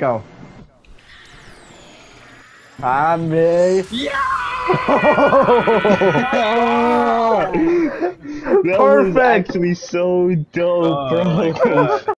go. Ah, me. Yeah! that was actually so dope, uh, bro. Oh